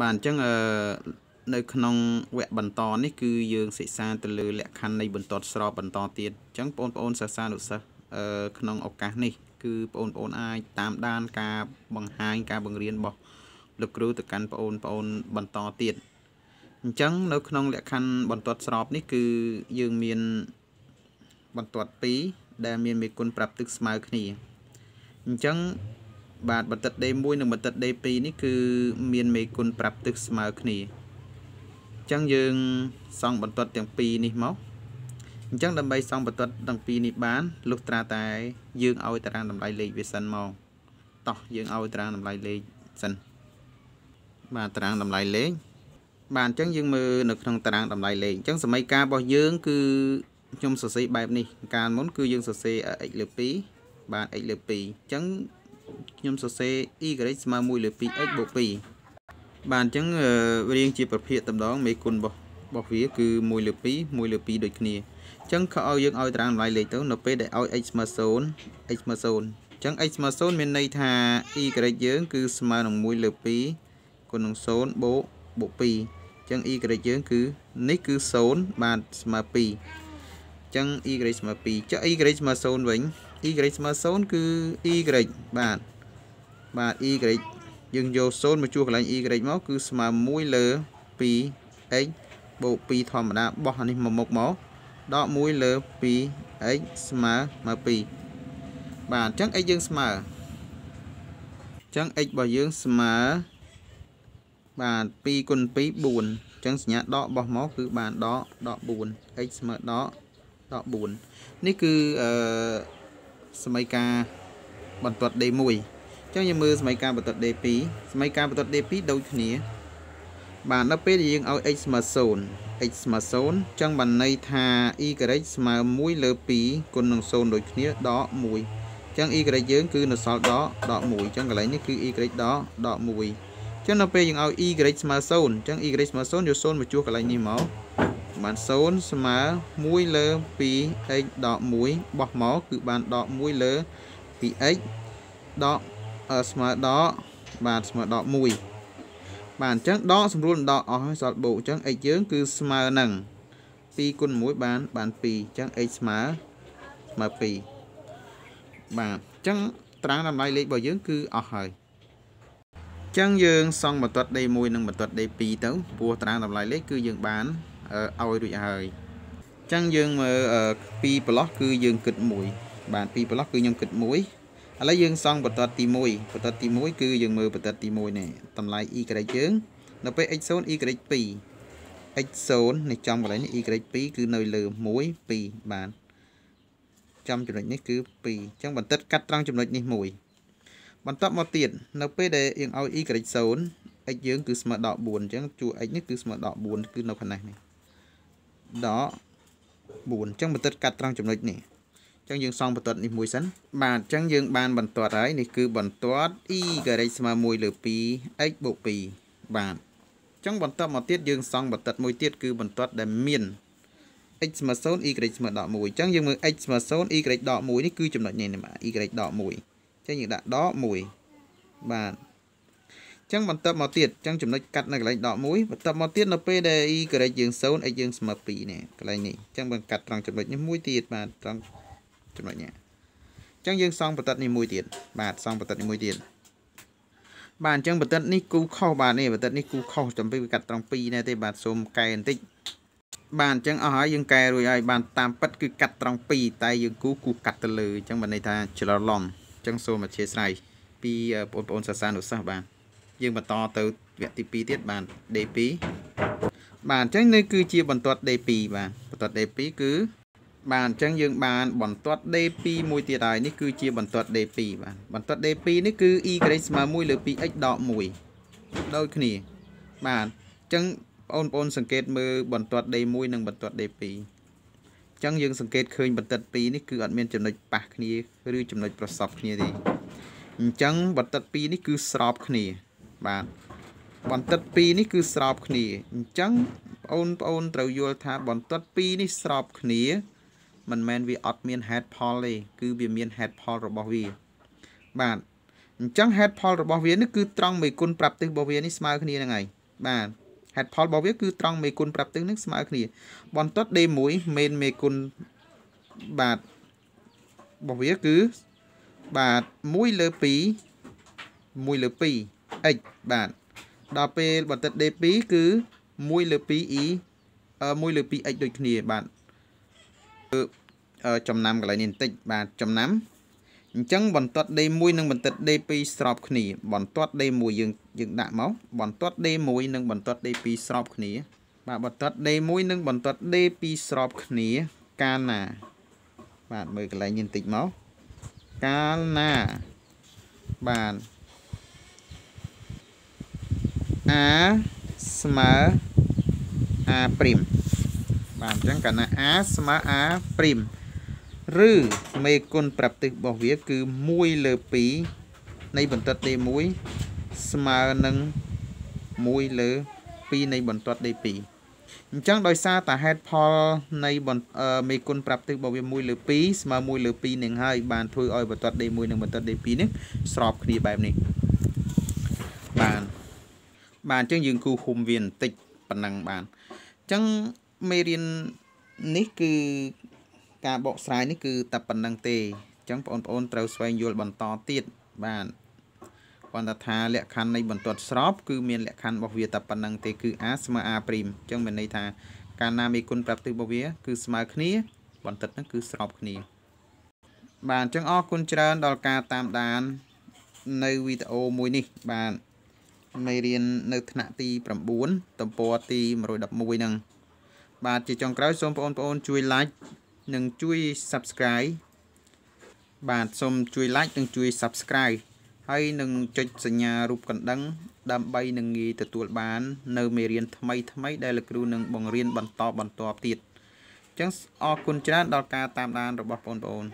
បាទអញ្ចឹងអឺនៅក្នុងវគ្គបន្តនេះគឺយើងសិក្សាទៅលើលក្ខខណ្ឌនៃបន្ទាត់ស្របបន្តទៀតអញ្ចឹងបងប្អូនសិស្សានុសិស្សអឺក្នុងឱកាសនេះ គឺបងប្អូនអាចតាមដាន ការបង្ហាញការបង្រៀនរបស់លោកគ្រូទៅកាន់បងប្អូនបន្តទៀតអញ្ចឹងនៅក្នុងលក្ខខណ្ឌបន្ទាត់ស្របនេះគឺយើងមានបន្ទាត់2ដែលមានមេគុណប្រាប់ទឹកស្មើគ្នាអញ្ចឹង បាទបន្តិត D1 និងបន្តិត D2 នេះគឺមានមេគុណប្រាប់ទឹកស្មើគ្នាអញ្ចឹងយើងសង់បន្ទាត់ទាំងពីរនេះមកអញ្ចឹងដើម្បីសង់បន្ទាត់ទាំងពីរនេះបានលុះត្រាតែយើងឲ្យតារាងតម្លៃលេខវាសិនមកតោះយើងឲ្យតារាងតម្លៃលេខសិនបាទតារាងតម្លៃលេខបាទអញ្ចឹងយើងមើលនៅក្នុងតារាងតម្លៃលេខអញ្ចឹងសម័យកាលរបស់យើងគឺខ្ញុំសរសេរបែបនេះកាលមុនគឺយើងសរសេរ x លើ2បាទ x លើ2អញ្ចឹង ខ្ញុំសរសេរ y ស្មើ1លើ 2x បូក2បាទអញ្ចឹងរៀងជាប្រភេទតម្ដងមេគុណរបស់របស់វាគឺ1លើ2 1លើ2ដូចគ្នាអញ្ចឹងខឲ្យយើងឲ្យតារាងតម្លៃលេខទៅនៅពេលដែលឲ្យ x ស្មើ0 x ស្មើ0អញ្ចឹង x ស្មើ0មានន័យថា y យើងគឺស្មើនឹង1លើ2គុណនឹង0បូកបូក2អញ្ចឹង y យើងគឺនេះគឺ0បាទស្មើ2អញ្ចឹង y ស្មើ2ចុះ y ស្មើ0វិញ y ស្មើ0គឺ y បាទបាទ y យើងយក0មកជួសកន្លែង y មកគឺស្មើ1លើ 2x បូក2ធម្មតាបោះអានេះមកមុខមកដក1លើ 2x ស្មើមក2បាទអញ្ចឹង x យើងស្មើអញ្ចឹង x របស់យើងស្មើបាទ2គុណ2 4អញ្ចឹងសញ្ញាដកបោះមកគឺបានដកដក4 x ស្មើដក ដក4នេះគឺអឺសម័យការបន្ទាត់ D1 អញ្ចឹងយើងមើលសម័យការបន្ទាត់ D2 សម័យការបន្ទាត់ D2 ដូចគ្នា បាទនៅពេលដែលយើងឲ្យ x ស្មើ0 x ស្មើ0អញ្ចឹងបានន័យថា y ស្មើ1លើ2គុណនឹង0ដូចគ្នាដក1អញ្ចឹង y យើងគឺនៅសល់ដកដក1អញ្ចឹងកន្លែងនេះគឺ y ដកដក1អញ្ចឹងនៅពេលយើងឲ្យ y ស្មើ0អញ្ចឹង y ស្មើ0យក0មកជួសកន្លែងនេះមក បាន0ស្មើ1លើ 2x ដក1បោះមកគឺបានដក1លើ 2x ដកស្មើដកបាទស្មើដក1បាទអញ្ចឹងដកស្រួលដកអស់ហើយសល់បូកអញ្ចឹង x យើងគឺស្មើនឹង2គុណ1បានបាន2អញ្ចឹង x ស្មើស្មើ2បាទអញ្ចឹងត្រាំងតម្លៃលេខរបស់យើងគឺអស់ហើយអញ្ចឹងយើងសង់បន្ទាត់ D1 និងបន្ទាត់ D2 ទៅព្រោះត្រាំងតម្លៃលេខគឺយើងបាន ឲ្យរួចហើយអញ្ចឹងយើងមើលពីប្រឡោះគឺយើងគិតមួយ បាទពីប្រឡោះគឺខ្ញុំគិតមួយឥឡូវយើងសង់បន្ទាត់ទី1បន្ទាត់ទី1គឺយើងមើលបន្ទាត់ទី1នេះតម្លៃ y យើងនៅពេល x0 y 2 x0 នេះចំកន្លែងនេះ y 2គឺនៅលើ1 2បាទចំចំណុចនេះគឺ2អញ្ចឹងបន្តិតកាត់ត្រង់ចំណុចនេះ1បន្ទាប់មកទៀតនៅពេលដែលយើងឲ្យ y0 x យើងគឺស្មើដល់4អញ្ចឹងជួ x នេះគឺស្មើដល់4គឺនៅខាងនេះ ដក4អញ្ចឹងបន្ទាត់កាត់ត្រង់ចំណុចនេះអញ្ចឹងយើងសង់បន្ទាត់នេះមួយសិនបាទអញ្ចឹងយើងបានបន្ទាត់ហើយនេះគឺបន្ទាត់ e ការ៉េស្មើ1លើ 2x បូក2បាទអញ្ចឹងបន្ទាប់មកទៀតយើងសង់បន្ទាត់មួយទៀតគឺបន្ទាត់ដែលមាន x ស្មើ0 y ស្មើដក1អញ្ចឹងយើងមើល x ស្មើ0 y ដក1នេះគឺចំណុចនេះបាទ y ដក1អញ្ចឹងយើងដាក់ដក1បាទ ចឹងបន្ទាប់មកទៀតចឹងចំណុចកាត់នៅកន្លែងដក1បន្ទាប់មកទៀតនៅពេលដែល e ការ៉េយើង0 x យើងស្មើ2នេះកន្លែងនេះចឹងបានកាត់ត្រង់ចំណុចនេះមួយទៀតបាទត្រង់ចំណុចនេះចឹងយើងសង់បន្ទាត់នេះមួយទៀតបាទសង់បន្ទាត់នេះមួយទៀតបាទអញ្ចឹងបន្ទាត់នេះគូខុសបាទនេះបន្ទាត់នេះគូខុសចំពីវាកាត់ត្រង់2នេះទេបាទសូមកែបន្តិចបាទអញ្ចឹងអស់ហើយយើងកែរួចហើយបានតាមពិតគឺកាត់ត្រង់2តែយើងគូគូកាត់ទៅលើអញ្ចឹងបានន័យថាច្រឡំអញ្ចឹងសូមអធិស្ឋានពីបងប្អូនសាសានុសិស្សបាទ យើងបន្តទៅវគ្គទី2ទៀតបាទ D2 បាទអញ្ចឹងនេះគឺជាបន្ទាត់ D2 បាទបន្ទាត់ D2 គឺបាទអញ្ចឹងយើងបានបន្ទាត់ D2 មួយទៀតហើយនេះគឺជាបន្ទាត់ D2 បាទបន្ទាត់ D2 នេះគឺ y ស្មើ1លើ 2x ដក1ដូចគ្នា បាទអញ្ចឹងបងប្អូនសង្កេតមើលបន្ទាត់ D1 និងបន្ទាត់ D2 អញ្ចឹងយើងសង្កេតឃើញបន្ទាត់2នេះគឺអត់មានចំណុចប៉ះគ្នាឬចំណុចប្រសពគ្នាទេអញ្ចឹងបន្ទាត់2នេះគឺស្របគ្នា បាទបន្តិត2នេះគឺស្របគ្នាអញ្ចឹងបងប្អូនត្រូវយល់ថាបន្តិត2នេះស្របគ្នាមិនមែនវាអត់មាន head ផលទេគឺវាមាន head ផលរបស់វា បាទអញ្ចឹង head ផលរបស់វានេះគឺត្រង់មួយគុណប្រាប់ទិសរបស់វានេះស្មើគ្នាហ្នឹងហើយបាទហេតុផលរបស់វាគឺត្រង់មេគុណប្រាប់ទឹកនឹងស្មើគ្នាបន្ទាត់ D1 មេនមេគុណបាទរបស់វាគឺបាទ1លើ2 1លើ2 x បាទដល់ពេលបន្ទាត់ D2 គឺ1លើ 2e 1លើ 2x ដូចគ្នាបាទចំណាំកន្លែងនេះបន្តិចបាទចំណាំអញ្ចឹងបន្ទាត់ D1 និងបន្ទាត់ D2 ស្របគ្នា បន្ទាត់ D1 យើងយើងដាក់មកបន្ទាត់ D1 និងបន្ទាត់ D2 ស្របគ្នា បាទបន្ទាត់ D1 និងបន្ទាត់ D2 ស្របគ្នាកាលណា បាទមើលកន្លែងនេះបន្តិចមកកាលណាបាទ a ស្មើ a' បាទអញ្ចឹងកាលណា a ស្មើ a' ឬមេគុណប្រាប់ទិសរបស់វាគឺ1លើ2នៃបន្ទាត់ D1 ស្មើនឹង1លើ2នៃបន្ទាត់ D2 អញ្ចឹងដោយសារតាហេតុផលនៃមេគុណប្រាប់ទិសរបស់វា1លើ2ស្មើ1លើ2នឹងហើយបានធ្វើឲ្យបន្ទាត់ D1 និងបន្ទាត់ D2 នេះស្របគ្នាបែបនេះបាន បាទអញ្ចឹងយើងគូហុំវាបន្តិចប៉ុណ្ណឹងបានអញ្ចឹងមេរៀននេះគឺការបកស្រាយនេះគឺតែប៉ុណ្្នឹងទេអញ្ចឹងបងប្អូនត្រូវស្វែងយល់បន្តទៀតបាទប៉ុន្តែថាលក្ខខណ្ឌនៃបន្ទាត់ស្របគឺមានលក្ខខណ្ឌរបស់វាតែប៉ុណ្្នឹងទេគឺ a ស្មើ a' អញ្ចឹងមានន័យថាកាលណាមេគុណប្រាប់ទិសរបស់វា គឺស្មើគ្នាបន្តិចហ្នឹងគឺស្របគ្នា បាទអញ្ចឹងអរគុណច្រើនដល់ការតាមដាន នៅវីដេអូមួយនេះបាទ មេរៀននៅថ្នាក់ទី9ទំព័រទី111ហ្នឹងបាទជាចុងក្រោយសូមបងប្អូនជួយ like និងជួយ Subscribe បាទសូមជួយ Like និងជួយ Subscribe ហើយនឹងចុចសញ្ញារូបកណ្ដឹង ដើម្បីនឹងងាយទទួលបាន នៅមេរៀនថ្មីថ្មីដែលលោកគ្រូនឹងបង្រៀនបន្តបន្តទៀតអញ្ចឹងអរគុណច្រើនដល់ការតាមដានរបស់បងប្អូន